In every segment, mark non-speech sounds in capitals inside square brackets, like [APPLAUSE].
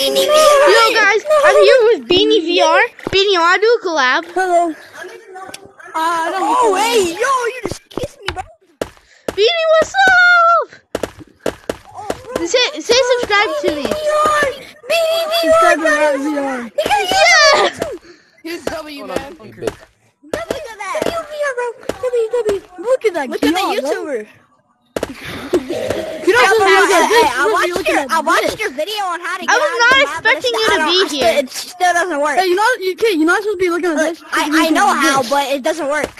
Beanie Yo guys, I'm here with Beanie VR. Beanie, wanna do a collab? Hello. Uh, no, Oh, hey, yo, you just kissed me, bro. Beanie, what's up? Say, say subscribe to me. Beanie Subscribe to VR, Rat VR. Yeah! Here's W, man. Look at that. W, W. Look at that Look at that. YouTuber. [LAUGHS] You Hey, what hey, look at hey, this? I watched your, at I watched your video on how to get I was out of not the expecting it's- you to be I still- here. It still doesn't work. Hey, you know, you can't. You're not supposed to be looking at this. I, I know how, but it doesn't work.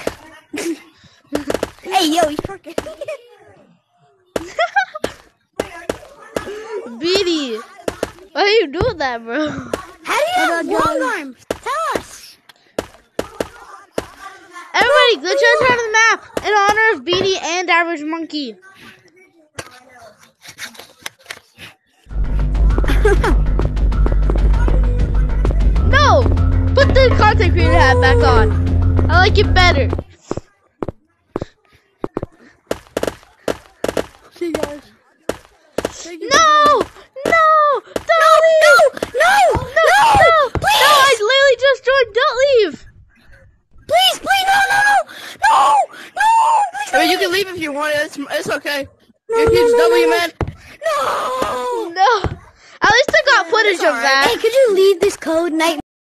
[LAUGHS] hey, yo, he's fucking. [LAUGHS] Beanie, why are you doing that, bro? How do you have that long guy. arms? Tell us. Everybody, glitch on turn of the map in honor of Beanie and Average Monkey. Content creator hat back on. I like it better. See you guys. Thank you. No! No! Don't leave! No, No! No! No! I literally just joined. Don't leave! Please, please, no, no, no, no, no, please, I mean, you can leave if you want. It's it's okay. You're a huge W, man. no. No! At least I got footage of that. Hey, could you leave this code night?